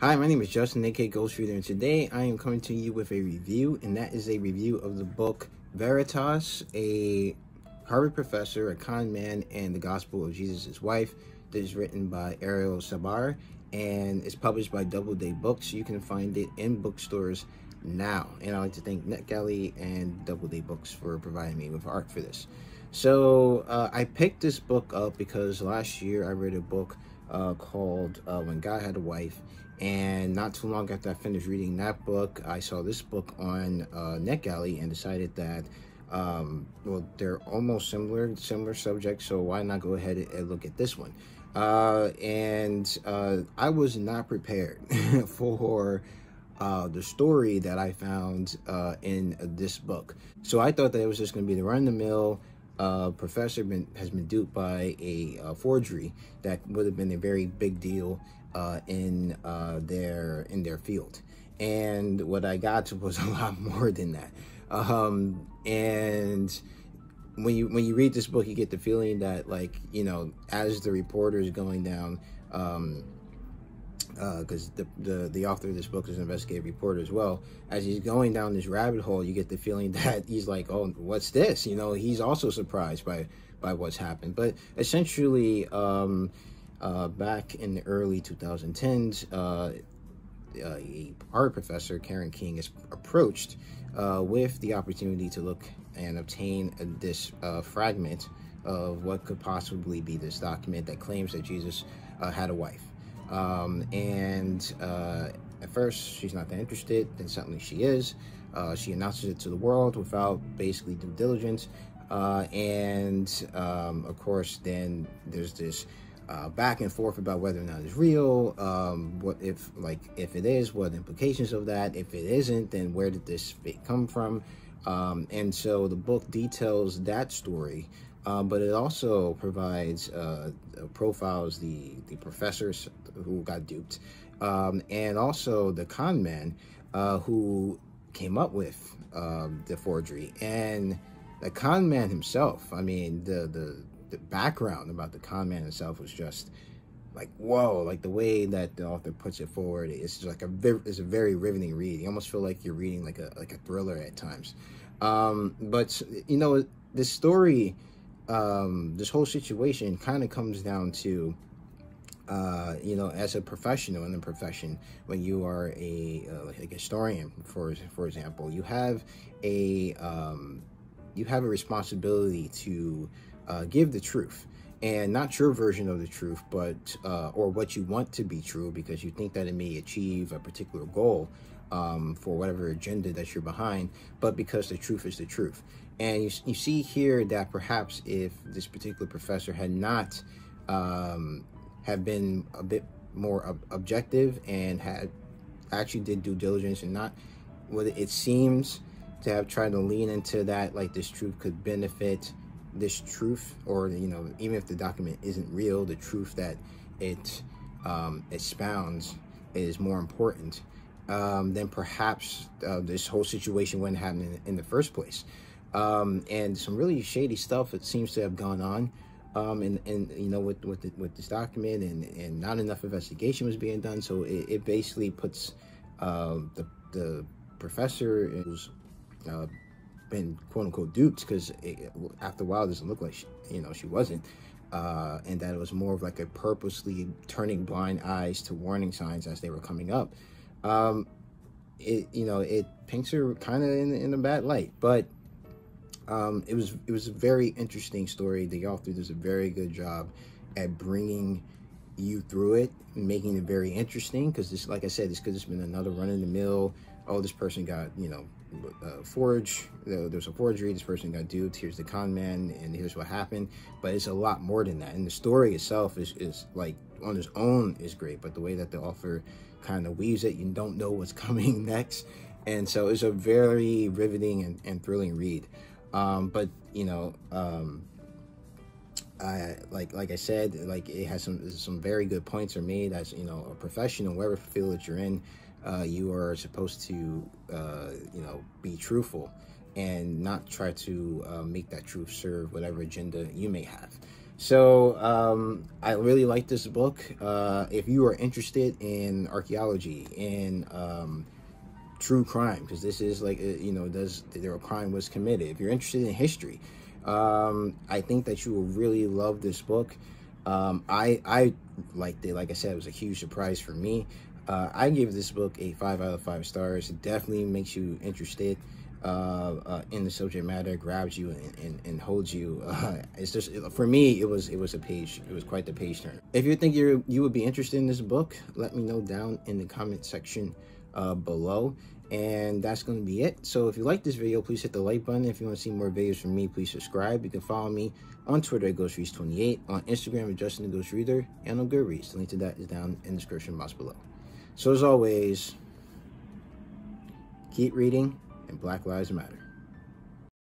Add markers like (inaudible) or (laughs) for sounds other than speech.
Hi, my name is Justin, aka Ghost Reader, and today I am coming to you with a review, and that is a review of the book Veritas, a Harvard professor, a con man, and the Gospel of Jesus' wife. That is written by Ariel Sabar and is published by Doubleday Books. You can find it in bookstores now. And I'd like to thank NetGalley and Doubleday Books for providing me with art for this. So uh, I picked this book up because last year I read a book uh, called uh, When God Had a Wife. And not too long after I finished reading that book, I saw this book on uh, NetGalley and decided that, um, well, they're almost similar, similar subjects, so why not go ahead and look at this one? Uh, and uh, I was not prepared (laughs) for uh, the story that I found uh, in this book. So I thought that it was just going to be the run-of-the-mill uh, professor been, has been duped by a uh, forgery that would have been a very big deal uh, in uh, their in their field. And what I got to was (laughs) a lot more than that. Um, and when you when you read this book, you get the feeling that like you know, as the reporter is going down. Um, because uh, the, the the author of this book is an investigative reporter as well. As he's going down this rabbit hole, you get the feeling (laughs) that he's like, "Oh, what's this?" You know, he's also surprised by by what's happened. But essentially, um, uh, back in the early 2010s, uh, a art professor, Karen King, is approached uh, with the opportunity to look and obtain this uh, fragment of what could possibly be this document that claims that Jesus uh, had a wife. Um, and uh, at first, she's not that interested, then suddenly she is. Uh, she announces it to the world without basically due diligence. Uh, and um, of course, then there's this uh, back and forth about whether or not it's real. Um, what if, like, if it is, what implications of that? If it isn't, then where did this come from? Um, and so the book details that story um, but it also provides uh, profiles the the professors who got duped, um, and also the con man uh, who came up with um, the forgery, and the con man himself. I mean, the the the background about the con man himself was just like whoa like the way that the author puts it forward it's like a it's a very riveting read you almost feel like you're reading like a like a thriller at times um but you know this story um, this whole situation kind of comes down to, uh, you know, as a professional in the profession, when you are a, uh, like historian, for for example, you have a um, you have a responsibility to uh, give the truth and not your version of the truth, but uh, or what you want to be true because you think that it may achieve a particular goal um, for whatever agenda that you're behind, but because the truth is the truth. And you, you see here that perhaps if this particular professor had not um, have been a bit more ob objective and had actually did due diligence and not what it seems to have tried to lean into that like this truth could benefit this truth or you know even if the document isn't real the truth that it um, expounds is more important um, then perhaps uh, this whole situation wouldn't happen in, in the first place um, and some really shady stuff that seems to have gone on. Um, and, and you know with with, the, with this document and, and not enough investigation was being done. So it, it basically puts uh, the the professor who's uh, been quote unquote duped because after a while it doesn't look like she, you know she wasn't. Uh, and that it was more of like a purposely turning blind eyes to warning signs as they were coming up. Um, it you know it paints her kind of in, in a bad light. But um, it was it was a very interesting story. The author does a very good job at bringing you through it, making it very interesting. Because this, like I said, this could have been another run in the mill. Oh, this person got you know uh, forged. There's a forgery. This person got duped. Here's the con man, and here's what happened. But it's a lot more than that. And the story itself is is like on its own is great. But the way that the author kind of weaves it, you don't know what's (laughs) coming next. And so it's a very riveting and, and thrilling read. Um, but you know, um, I like like I said, like it has some some very good points are made as you know a professional, whatever field that you're in, uh, you are supposed to uh, you know be truthful and not try to uh, make that truth serve whatever agenda you may have. So um, I really like this book. Uh, if you are interested in archaeology and um, true crime, because this is like uh, you know, does there a crime was committed? If you're interested in history, um, I think that you will really love this book. Um, I I liked it. Like I said, it was a huge surprise for me. Uh, I give this book a five out of five stars. It definitely makes you interested uh, uh, in the subject matter, grabs you and, and, and holds you. (laughs) Uh, it's just for me, it was it was a page. It was quite the page turn. If you think you you would be interested in this book, let me know down in the comment section uh, below. And that's going to be it. So if you like this video, please hit the like button. If you want to see more videos from me, please subscribe. You can follow me on Twitter at GhostReads28, on Instagram at Justin the Ghost Reader, and on Goodreads. The link to that is down in the description box below. So as always, keep reading and Black Lives Matter.